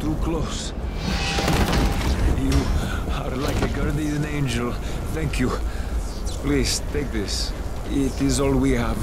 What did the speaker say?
too close. You are like a guardian angel. Thank you. Please, take this. It is all we have.